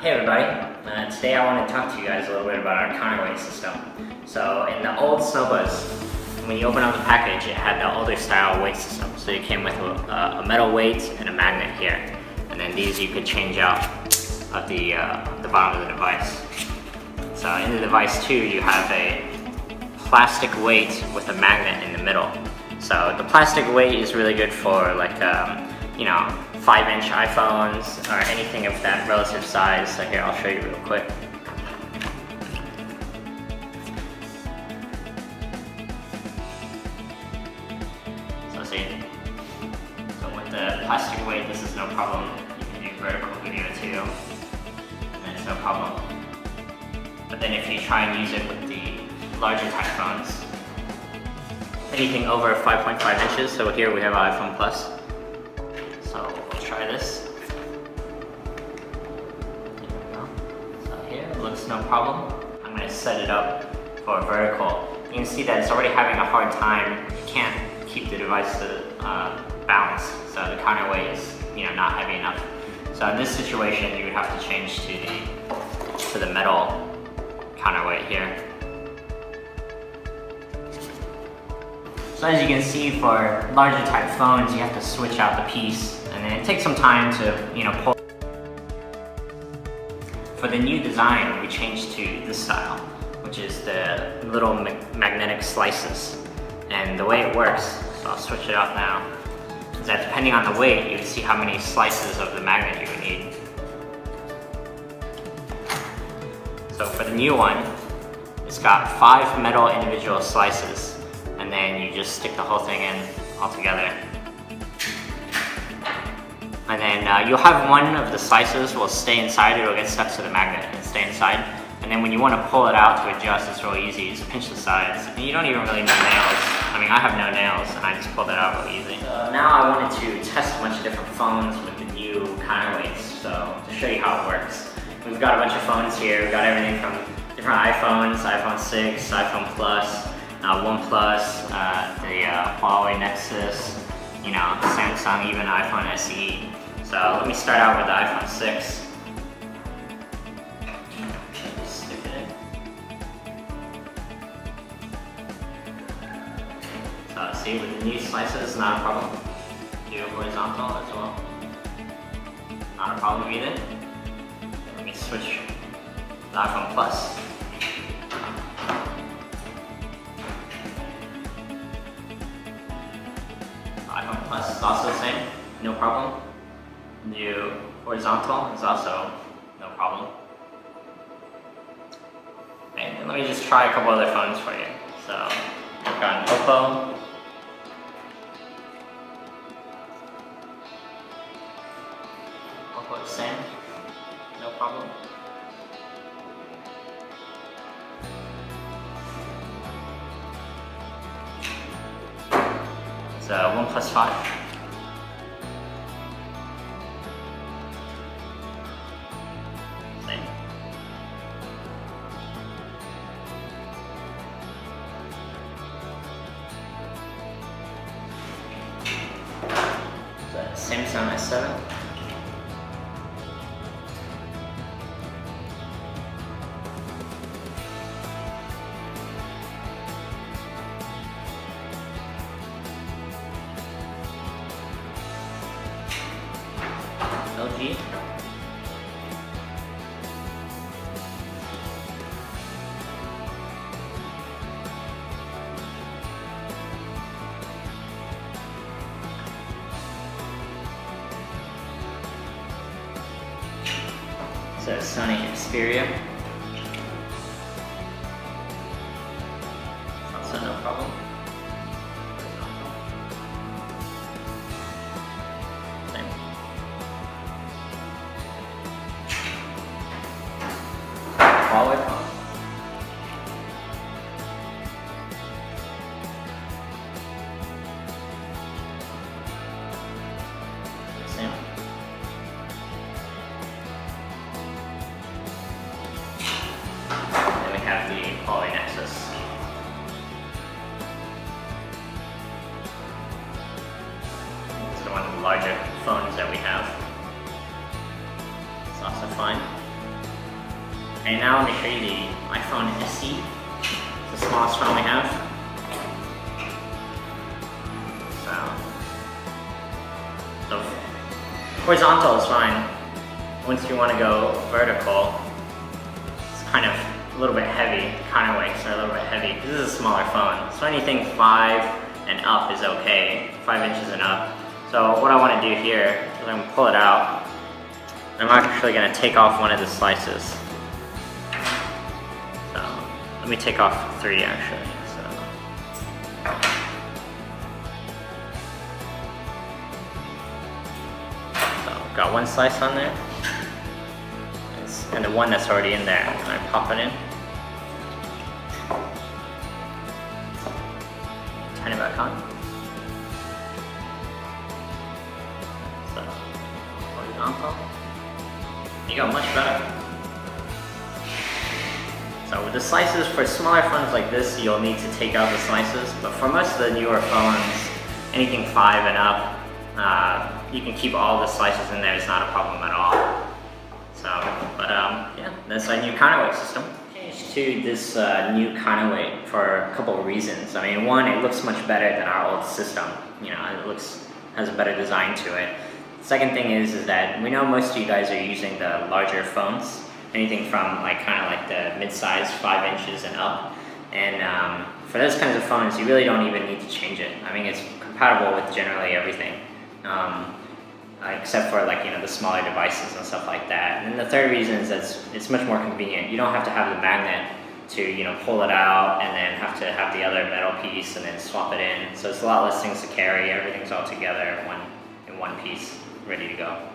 Hey everybody, uh, today I want to talk to you guys a little bit about our counterweight system. So in the old Snoppas, when you open up the package, it had the older style weight system. So it came with a, a metal weight and a magnet here. And then these you could change out of the, uh, the bottom of the device. So in the device too, you have a plastic weight with a magnet in the middle. So the plastic weight is really good for like, um, you know, five inch iPhones or anything of that relative size. So here, I'll show you real quick. So see, so with the plastic weight, this is no problem. You can do vertical video too, and it's no problem. But then if you try and use it with the larger type phones, anything over 5.5 inches, so here we have iPhone Plus. So we'll try this. So here, looks no problem. I'm gonna set it up for vertical. You can see that it's already having a hard time. It can't keep the device to uh, balance, so the counterweight is you know not heavy enough. So in this situation, you would have to change to the to the metal counterweight here. So as you can see for larger type phones, you have to switch out the piece and then it takes some time to, you know, pull. For the new design, we changed to this style, which is the little ma magnetic slices. And the way it works, so I'll switch it out now, is that depending on the weight, you can see how many slices of the magnet you need. So for the new one, it's got five metal individual slices and then you just stick the whole thing in all together. And then uh, you'll have one of the slices will stay inside, it'll get stuck to the magnet and stay inside. And then when you want to pull it out to adjust, it's really easy. You just pinch the sides. And you don't even really need nails. I mean, I have no nails, and I just pull that out really easy. So now I wanted to test a bunch of different phones with the new counterweights. So to show you how it works. We've got a bunch of phones here. We've got everything from different iPhones, iPhone 6, iPhone Plus, uh, OnePlus, uh, the uh, Huawei Nexus, you know, Samsung, even iPhone SE. So let me start out with the iPhone 6. Stick it in. So see, with the new slices, not a problem. Do horizontal as well. Not a problem either. Let me switch the iPhone Plus. Is also the same, no problem. New horizontal is also no problem. And let me just try a couple other phones for you. So, I've got an Oppo. Oppo the same, no problem. It's uh, OnePlus 5. Samsung S7. LG. So Sony Xperia. Also no problem. Huawei Nexus. It's one of the larger phones that we have. It's also fine. And now let me show you the iPhone SE, It's the smallest phone we have. So, so horizontal is fine. Once you want to go vertical, it's kind of a little bit heavy, kind of weights are a little bit heavy. This is a smaller phone, so anything five and up is okay, five inches and up. So what I want to do here is I'm going to pull it out. I'm actually going to take off one of the slices. Let me take off three actually. So. so got one slice on there. and the one that's already in there, I pop it in. You got much better. So with the slices, for smaller phones like this, you'll need to take out the slices, but for most of the newer phones, anything 5 and up, uh, you can keep all the slices in there, it's not a problem at all. So, but um, yeah, that's our new counterweight system. Changed to this uh, new counterweight for a couple of reasons. I mean, one, it looks much better than our old system. You know, it looks has a better design to it. Second thing is, is that we know most of you guys are using the larger phones, anything from like kind of like the mid-size, five inches and up. And um, for those kinds of phones, you really don't even need to change it. I mean, it's compatible with generally everything, um, except for like you know the smaller devices and stuff like that. And the third reason is that it's, it's much more convenient. You don't have to have the magnet to you know pull it out and then have to have the other metal piece and then swap it in. So it's a lot less things to carry. Everything's all together in one in one piece, ready to go.